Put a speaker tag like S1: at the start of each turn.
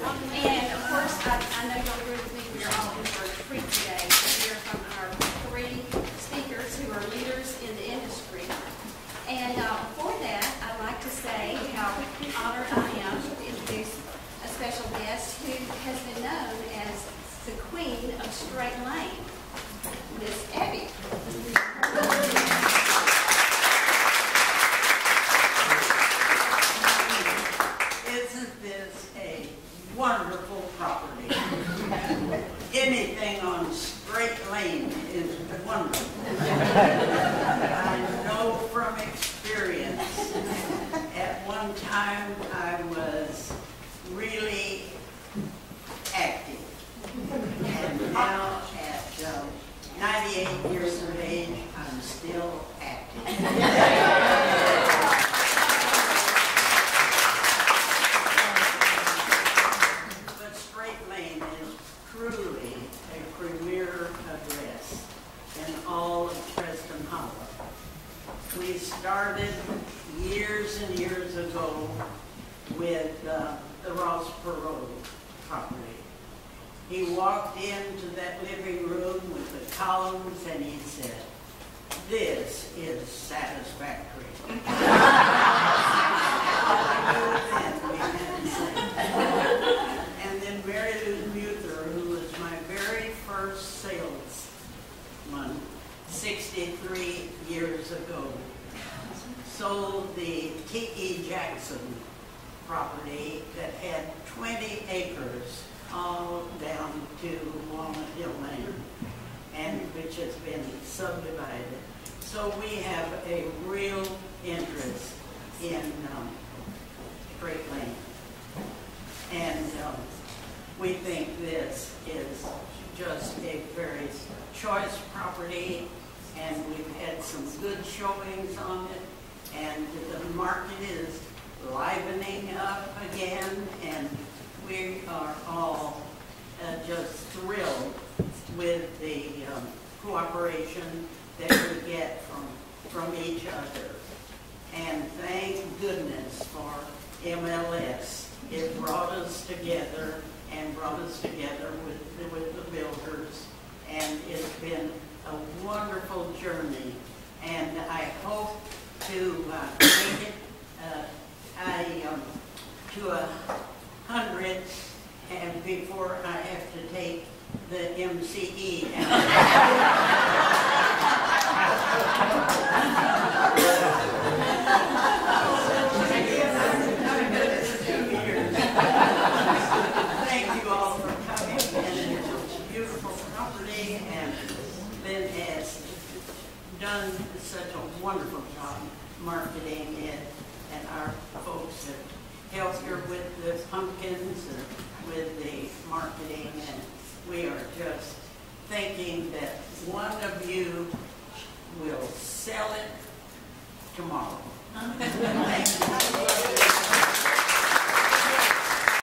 S1: And of course, I, know you'll agree with me, we are all in for a treat today to hear from our three speakers who are leaders in the industry. And uh, before that, I'd like to say how honored I am to introduce a special guest who has been known as the queen of Strait Lane, Miss Ebby.
S2: Isn't this a wonderful property? Anything on Strait Lane is wonderful. I know from experience, at one time I was really active. And now at uh, 98 years of age, I'm still active. But Strait Lane is truly a premier address in all of Preston Hollow. We started years and years ago with uh, the Ross Perot property. He walked into that living room with the columns and he said, "This is satisfactory." And we had to say, and then Mary Lou Muther, who was my very first salesman 63 years ago, sold the T.E. Jackson property that had 20 acres all down to Walnut Hill Lane, and which has been subdivided. So we have a real interest in um, Strait Lane. And um, we think this is just a very choice property, and we've had some good showings on it, and the market is livening up again, and we are all uh, just thrilled with the um, cooperation that we get from, from each other. And thank goodness for MLS. It brought us together and brought us together with, with the builders. And it's been a wonderful journey. And I hope to uh, make it, uh, I, um, to a hundred and before I have to take the MCE. Thank you all for coming, and it's a beautiful property, and Lynn has done such a wonderful job marketing it, and our folks have helped her with the pumpkins and with the marketing, and we are just thinking that one of you will sell it tomorrow.